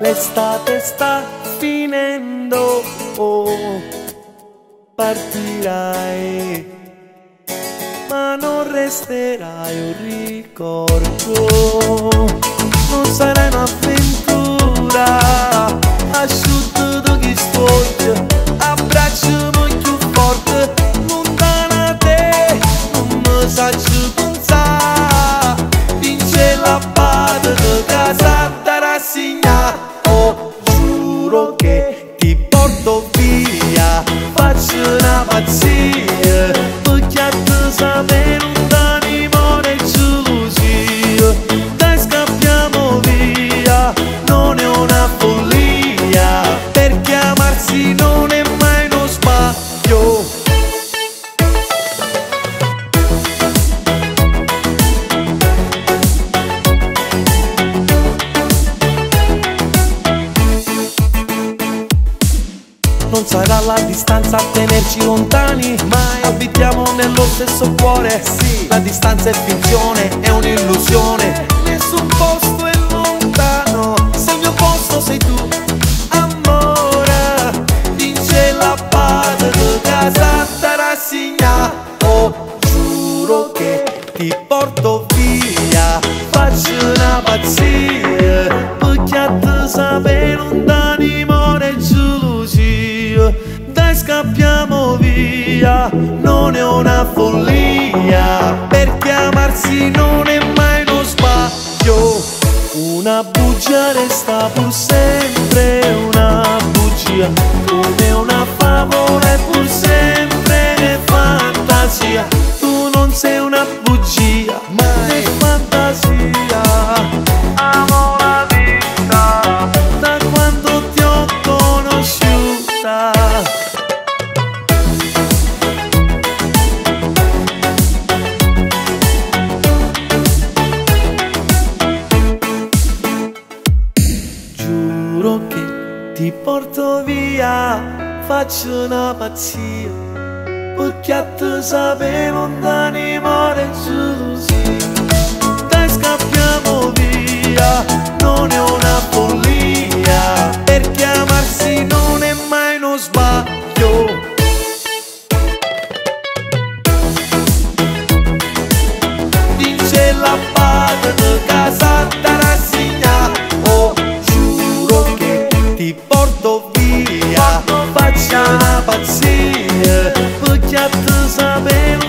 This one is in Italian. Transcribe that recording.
L'estate sta finendo, oh, partirai, ma non resterai un ricordo, non sarai un'avventura, Faccio una pazzia Perché sarà la distanza a tenerci lontani. Mai. Abitiamo nello stesso cuore. Sì, la distanza è finzione, è un'illusione. Nessun posto è lontano. Se il mio posto sei tu Amore Vince la pace di casa da rassegnare Oh, giuro che ti porto via scappiamo via Non è una follia. Perché amarsi non è mai uno sbaglio. Una bugia resta pur sempre ti porto via, faccio una pazzia, perché a te sapevo un d'animore e gelosia. Che ti porto via Faccio una pazzia Perché